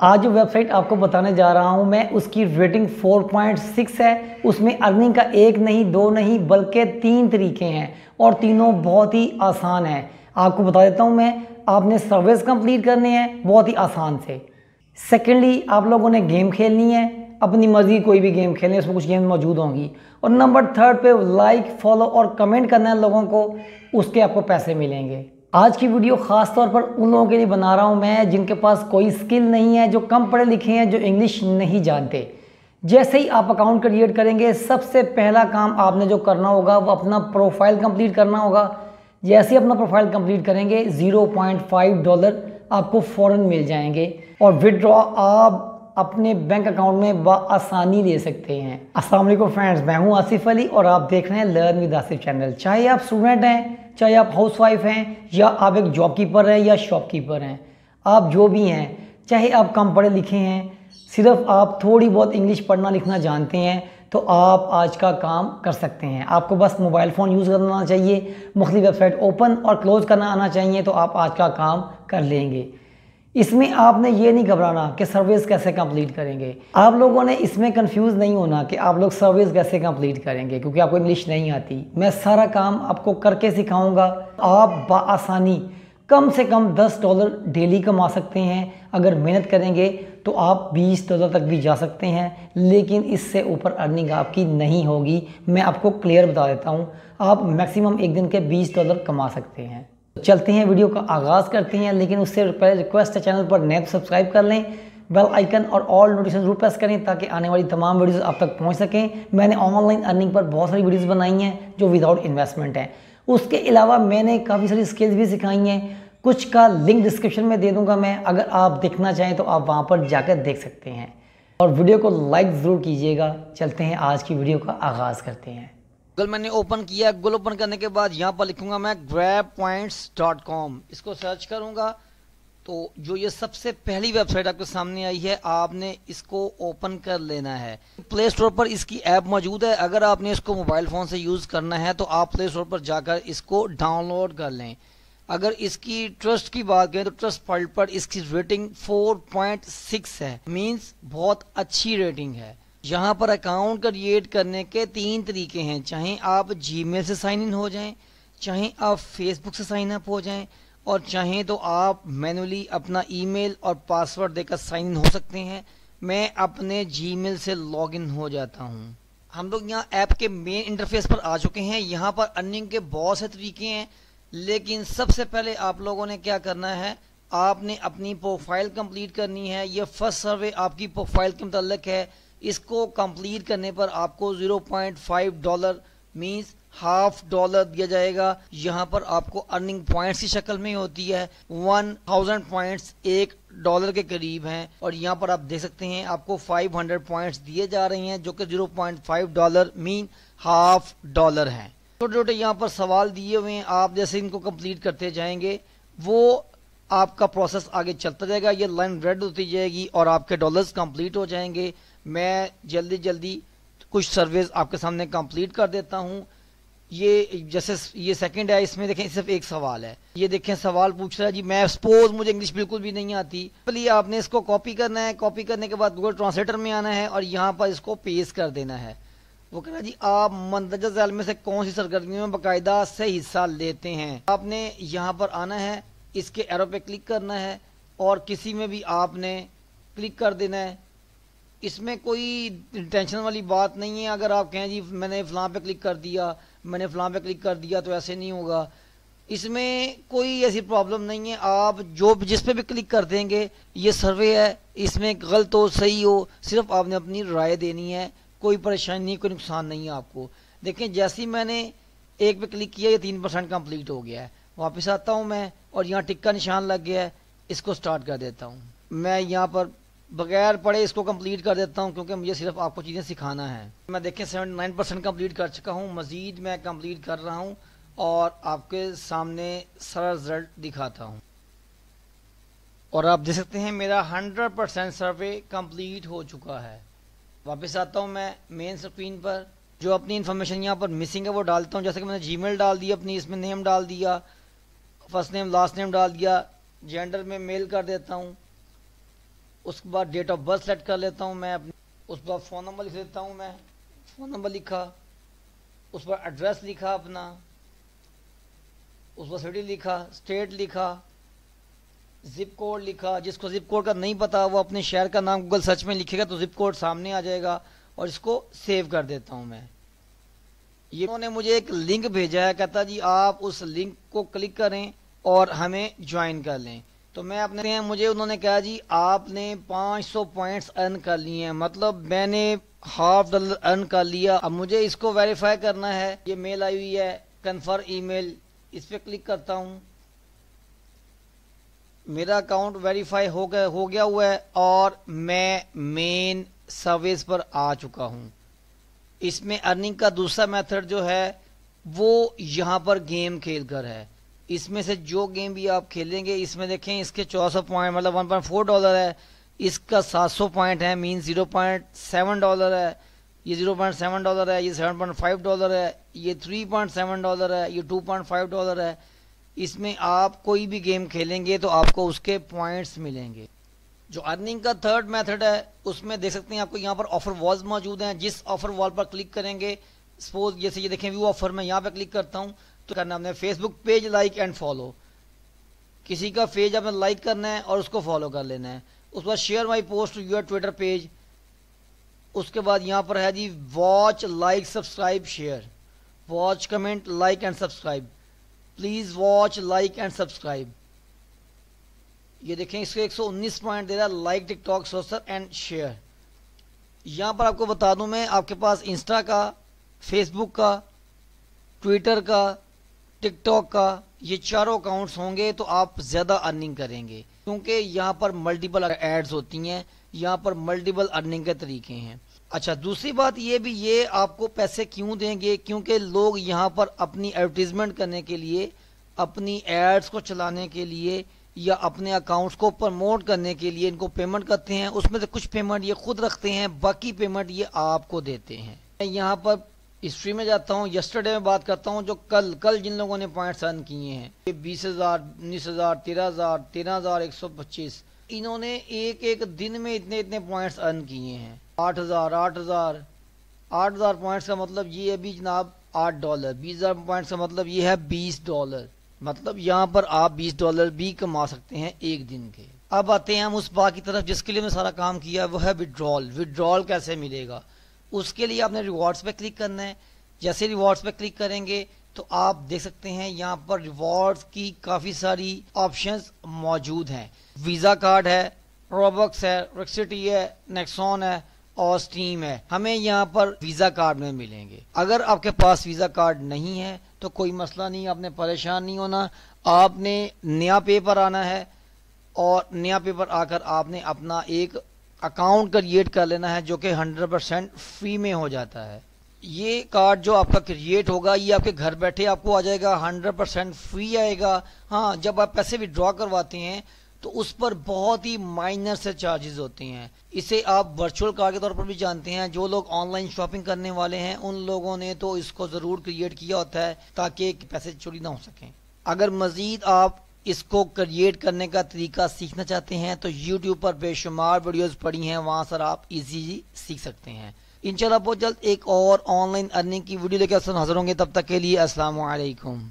आज जो वेबसाइट आपको बताने जा रहा हूँ, मैं उसकी रेटिंग 4.6 है। उसमें अर्निंग का एक नहीं, दो नहीं, बल्कि तीन तरीके हैं और तीनों बहुत ही आसान हैं। आपको बता देता हूँ मैं, आपने सर्विस कंप्लीट करने हैं बहुत ही आसान से। सेकेंडली आप लोगों ने गेम खेलनी है। अपनी मर्ज़ी, कोई भी गेम खेलनी है उसमें कुछ गेम मौजूद होंगी। और नंबर थर्ड पे लाइक फॉलो और कमेंट करना है लोगों को, उसके आपको पैसे मिलेंगे। आज की वीडियो ख़ास तौर पर उन लोगों के लिए बना रहा हूँ मैं, जिनके पास कोई स्किल नहीं है, जो कम पढ़े लिखे हैं, जो इंग्लिश नहीं जानते। जैसे ही आप अकाउंट क्रिएट करेंगे, सबसे पहला काम आपने जो करना होगा, वो अपना प्रोफ़ाइल कंप्लीट करना होगा। जैसे ही अपना प्रोफ़ाइल कंप्लीट करेंगे 0.5 डॉलर आपको फ़ौरन मिल जाएँगे और विदड्रॉ आप अपने बैंक अकाउंट में आसानी ले सकते हैं। असलम फ्रेंड्स, मैं हूँ आसिफ अली और आप देख रहे हैं लर्न विद आसिफ चैनल। चाहे आप स्टूडेंट हैं चाहे आप हाउस वाइफ हैं, या आप एक जॉब कीपर हैं, या शॉप कीपर हैं, आप जो भी हैं, चाहे आप कम पढ़े लिखे हैं, सिर्फ़ आप थोड़ी बहुत इंग्लिश पढ़ना लिखना जानते हैं तो आप आज का काम कर सकते हैं। आपको बस मोबाइल फ़ोन यूज़ करना आना चाहिए मुख्तु वेबसाइट ओपन और क्लोज़ करना आना चाहिए तो आप आज का काम कर लेंगे। इसमें आपने ये नहीं घबराना कि सर्विस कैसे कंप्लीट करेंगे। आप लोगों ने इसमें कंफ्यूज नहीं होना कि आप लोग सर्विस कैसे कंप्लीट करेंगे, क्योंकि आपको इंग्लिश नहीं आती। मैं सारा काम आपको करके सिखाऊँगा। आप बसानी कम से कम 10 डॉलर डेली कमा सकते हैं। अगर मेहनत करेंगे तो आप 20 डॉलर तक भी जा सकते हैं, लेकिन इससे ऊपर अर्निंग आपकी नहीं होगी। मैं आपको क्लियर बता देता हूँ। आप मैक्सिमम एक दिन के 20 डॉलर कमा सकते हैं। चलते हैं, वीडियो का आगाज़ करते हैं, लेकिन उससे पहले रिक्वेस्ट है, चैनल पर नेट सब्सक्राइब कर लें, बेल आइकन और ऑल नोटिफिकेशन ज़रूर प्रेस करें, ताकि आने वाली तमाम वीडियोस आप तक पहुँच सकें। मैंने ऑनलाइन अर्निंग पर बहुत सारी वीडियोस बनाई हैं, जो विदाउट इन्वेस्टमेंट हैं। उसके अलावा मैंने काफ़ी सारी स्किल्स भी सिखाई हैं। कुछ का लिंक डिस्क्रिप्शन में दे दूँगा मैं, अगर आप देखना चाहें तो आप वहाँ पर जाकर देख सकते हैं। और वीडियो को लाइक ज़रूर कीजिएगा। चलते हैं आज की वीडियो का आगाज़ करते हैं। गूगल मैंने ओपन किया गूगल ओपन करने के बाद यहाँ पर लिखूँगा मैं ग्रैब पॉइंट्स डॉट कॉम इसको सर्च करूँगा। तो जो ये सबसे पहली वेबसाइट आपके सामने आई है, आपने इसको ओपन कर लेना है। प्ले स्टोर पर इसकी ऐप मौजूद है। अगर आपने इसको मोबाइल फ़ोन से यूज़ करना है तो आप प्ले स्टोर पर जाकर इसको डाउनलोड कर लें। अगर इसकी ट्रस्ट की बात करें तो ट्रस्ट फल्ट पर इसकी रेटिंग 4.6 है। मींस बहुत अच्छी रेटिंग है। यहाँ पर अकाउंट क्रिएट करने के तीन तरीके हैं। चाहे आप जीमेल से साइन इन हो जाएँ, चाहे आप फेसबुक से साइन अप हो जाएँ, और चाहे तो आप मैनुअली अपना ईमेल और पासवर्ड देकर साइन इन हो सकते हैं। मैं अपने जीमेल से लॉगिन हो जाता हूँ। हम लोग यहाँ ऐप के मेन इंटरफेस पर आ चुके हैं। यहाँ पर अर्निंग के बहुत से तरीके हैं, लेकिन सबसे पहले आप लोगों ने क्या करना है? आपने अपनी प्रोफ़ाइल कंप्लीट करनी है। ये फ़र्स्ट सर्वे आपकी प्रोफ़ाइल के मतलब है। इसको कंप्लीट करने पर आपको 0.5 डॉलर मींस हाफ़ डॉलर दिया जाएगा। यहाँ पर आपको अर्निंग पॉइंट्स की शक्ल में होती है। 1000 पॉइंट्स एक डॉलर के करीब हैं और यहाँ पर आप देख सकते हैं आपको 500 पॉइंट्स दिए जा रहे हैं, जो कि 0.5 डॉलर मीन हाफ़ डॉलर हैं। छोटे छोटे यहाँ पर सवाल दिए हुए हैं, आप जैसे इनको कंप्लीट करते जाएँगे, वो आपका प्रोसेस आगे चलता जाएगा, ये लाइन रेड होती जाएगी और आपके डॉलर्स कंप्लीट हो जाएँगे। मैं जल्दी जल्दी कुछ सर्विस आपके सामने कंप्लीट कर देता हूँ। ये जैसे ये सेकंड है, इसमें देखें, सिर्फ़ एक सवाल है। ये देखें, सवाल पूछ रहा है, जी, मैं सपोज़ मुझे इंग्लिश बिल्कुल भी नहीं आती। इसलिए आपने इसको कॉपी करना है। कॉपी करने के बाद गूगल ट्रांसलेटर में आना है और यहाँ पर इसको पेश कर देना है। वो कह रहा जी, आप मंदजा जैल में से कौन सी सरगर्मियों में बाकायदा से हिस्सा लेते हैं? आपने यहाँ पर आना है, इसके एरो पे क्लिक करना है और किसी में भी आपने क्लिक कर देना है। इसमें कोई टेंशन वाली बात नहीं है। अगर आप कहें जी, मैंने फ़लाँ पे क्लिक कर दिया, मैंने फ़लाँ पे क्लिक कर दिया तो ऐसे नहीं होगा। इसमें कोई ऐसी प्रॉब्लम नहीं है। आप जो जिस पे भी क्लिक कर देंगे, ये सर्वे है, इसमें गलत हो, सही हो, सिर्फ़ आपने अपनी राय देनी है। कोई परेशानी नहीं, कोई नुकसान नहीं है आपको। देखें जैसे ही मैंने एक पे क्लिक किया, ये तीन परसेंट कंप्लीट हो गया है। वापस आता हूँ मैं और यहाँ टिक का निशान लग गया है, इसको स्टार्ट कर देता हूँ। मैं यहाँ पर बगैर पढ़े इसको कंप्लीट कर देता हूँ, क्योंकि मुझे सिर्फ़ आपको चीज़ें सिखाना है। मैं देखें सेवेंटी नाइन परसेंट कंप्लीट कर चुका हूँ, मज़ीद मैं कंप्लीट कर रहा हूँ, और आपके सामने सारा रिज़ल्ट दिखाता हूँ। और आप देख सकते हैं, मेरा हंड्रेड परसेंट सर्वे कंप्लीट हो चुका है। वापस आता हूँ मैं मेन स्क्रीन पर, जो अपनी इन्फॉर्मेशन यहाँ पर मिसिंग है, वो डालता हूँ। जैसे कि मैंने जी डाल दिया, अपनी इसमें नेम डाल दिया फ़र्स्ट नेम लास्ट नेम डाल दिया जेंडर में मेल कर देता हूँ। उसके बाद डेट ऑफ़ बर्थ सेलेक्ट कर लेता हूँ मैं अपनी। उसके बाद फ़ोन नंबर लिख देता हूँ मैं। फ़ोन नंबर लिखा। उस पर एड्रेस लिखा अपना। उस पर सिटी लिखा स्टेट लिखा जिप कोड लिखा। जिसको जिप कोड का नहीं पता, वो अपने शहर का नाम गूगल सर्च में लिखेगा तो जिप कोड सामने आ जाएगा और इसको सेव कर देता हूँ मैं। ये उन्होंने मुझे एक लिंक भेजा है। कहता जी, आप उस लिंक को क्लिक करें और हमें ज्वाइन कर लें। तो मैं अपने मुझे उन्होंने कहा, जी, आपने 500 पॉइंट्स अर्न कर लिए हैं। मतलब मैंने हाफ़ डॉलर अर्न कर लिया। अब मुझे इसको वेरीफाई करना है। ये मेल आई हुई है कन्फर्म ईमेल इस पर क्लिक करता हूँ। मेरा अकाउंट वेरीफाई हो गया हो गया हुआ है और मैं मेन सर्विस पर आ चुका हूँ। इसमें अर्निंग का दूसरा मेथड जो है, वो यहाँ पर गेम खेल कर है। इसमें से जो गेम भी आप खेलेंगे, इसमें देखें, इसके चौसठ पॉइंट मतलब वन पॉइंट फोर डॉलर है। इसका सात सौ पॉइंट है mean zero point seven dollar है। ये ज़ीरो पॉइंट सेवन डॉलर है, ये सेवन पॉइंट फाइव डॉलर है, ये थ्री पॉइंट सेवन डॉलर है, ये टू पॉइंट फाइव डॉलर है। इसमें आप कोई भी गेम खेलेंगे तो आपको उसके पॉइंट्स मिलेंगे। जो अर्निंग का थर्ड मेथड है, उसमें देख सकते हैं आपको यहाँ पर ऑफ़र वॉल्स मौजूद हैं। जिस ऑफ़र वॉल पर क्लिक करेंगे सपोज़ जैसे ये देखें व्यू ऑफ़र में, यहाँ पे क्लिक करता हूँ। तो करना हमने Facebook page like and follow किसी का पेज आपने लाइक करना है और उसको फॉलो कर लेना है। उसके बाद share my post your Twitter page उसके बाद यहाँ पर है जी watch like subscribe share watch comment like and subscribe please watch like and subscribe ये देखें, इसको 119 पॉइंट दे रहा है like TikTok social and share यहाँ पर आपको बता दूँ मैं, आपके पास इंस्टा का फेसबुक का ट्विटर का टिकटॉक का, ये चारों अकाउंट्स होंगे तो आप ज़्यादा अर्निंग करेंगे। क्योंकि यहाँ पर मल्टीपल एड्स होती हैं, यहाँ पर मल्टीपल अर्निंग के तरीके हैं। अच्छा दूसरी बात ये भी, ये आपको पैसे क्यों देंगे? क्योंकि लोग यहाँ पर अपनी एडवर्टीजमेंट करने के लिए, अपनी एड्स को चलाने के लिए या अपने अकाउंट्स को प्रमोट करने के लिए इनको पेमेंट करते हैं। उसमें से कुछ पेमेंट ये खुद रखते हैं, बाकी पेमेंट ये आपको देते हैं। यहाँ पर हिस्ट्री में जाता हूँ यस्टरडे में बात करता हूँ, जो कल कल जिन लोगों ने पॉइंट्स अर्न किए हैं बीस हज़ार, उन्नीस हज़ार, तेरह हज़ार तेरह हज़ार, एक सौ पच्चीस, इन्होंने एक एक दिन में इतने इतने पॉइंट्स अर्न किए हैं। आठ हज़ार आठ हज़ार आठ हज़ार पॉइंट्स का मतलब ये है भी जनाब आठ डॉलर बीस हज़ार पॉइंट्स का मतलब ये है बीस डॉलर मतलब यहाँ पर आप बीस डॉलर भी कमा सकते हैं एक दिन के। अब आते हैं हम उस बात की तरफ़, जिसके लिए मैं सारा काम किया, वो है विड्रॉल विड्रॉल कैसे मिलेगा? उसके लिए आपने रिवॉर्ड्स पे क्लिक करना है। जैसे रिवॉर्ड्स पे क्लिक करेंगे तो आप देख सकते हैं यहाँ पर रिवॉर्ड्स की काफ़ी सारी ऑप्शंस मौजूद हैं। वीज़ा कार्ड है रोबक्स है रिक्सिटी है नेक्सॉन है और स्टीम है। हमें यहाँ पर वीज़ा कार्ड में मिलेंगे। अगर आपके पास वीज़ा कार्ड नहीं है तो कोई मसला नहीं, आपने परेशान नहीं होना। आपने नया पेपर आना है और नया पेपर आकर आपने अपना एक अकाउंट क्रिएट कर लेना है जो कि 100 परसेंट फ्री में हो जाता है। ये कार्ड जो आपका क्रिएट होगा, ये आपके घर बैठे आपको आ जाएगा 100 परसेंट फ्री आएगा। हाँ जब आप पैसे विड्रॉ करवाते हैं तो उस पर बहुत ही माइनर से चार्जेस होते हैं। इसे आप वर्चुअल कार्ड के तौर पर भी जानते हैं। जो लोग ऑनलाइन शॉपिंग करने वाले हैं, उन लोगों ने तो इसको ज़रूर क्रिएट किया होता है ताकि पैसे चोरी ना हो सकें। अगर मज़ीद आप इसको क्रिएट करने का तरीका सीखना चाहते हैं तो यूट्यूब पर बेशुमार वीडियोस पड़ी हैं, वहाँ सर आप इजी सीख सकते हैं। इंशाल्लाह बहुत जल्द एक और ऑनलाइन अर्निंग की वीडियो लेकर हाजिर होंगे, तब तक के लिए वालेकुम